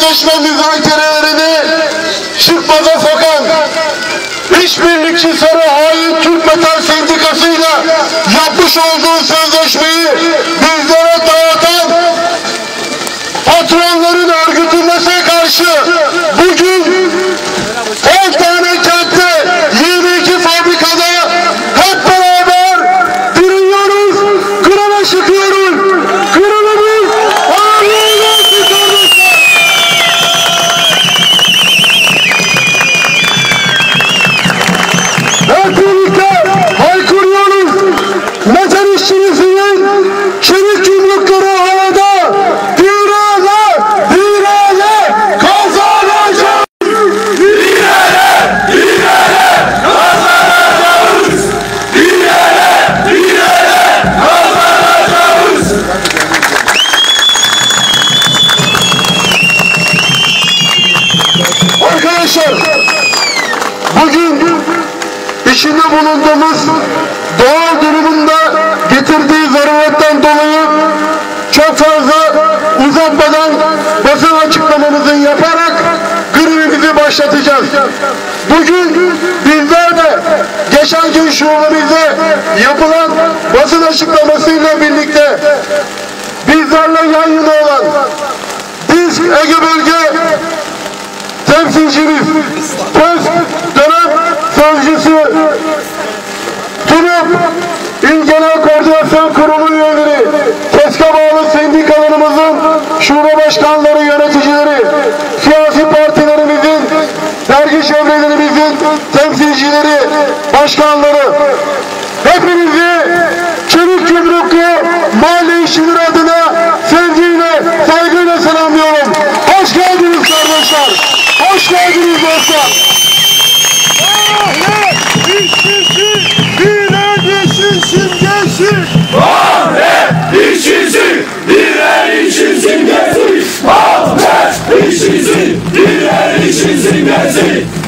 sözleşme müzakerelerini çıkmaza sokan işbirlikçi sarı hain Türk Metal Sendikası'yla yapmış olduğu sözleşmeyi bizlere dağıtan patronların örgütlenmesine karşı bugün İşçimizin çelik yumrukları havada. Direne, direne, kazanacağız. Arkadaşlar bugün içinde bulunduğumuz doğal durumunda getirdiği zaruretten dolayı çok fazla uzatmadan basın açıklamamızı yaparak grevimizi başlatacağız. Bugün bizler de geçen gün şubemizde yapılan basın açıklamasıyla birlikte bizlerle yan yana olan biz Ege Bölge temsilcimiz, PÖS dönem sözcüsü, TÜNÜP İl Koordinasyon Kurulu üyeleri, KESK'e bağlı sendikalarımızın şube başkanları, yöneticileri, siyasi partilerimizin, dergi çevrelerimizin temsilcileri, başkanları, hepinizi çevik yumruklu mahalle işçileri adına City.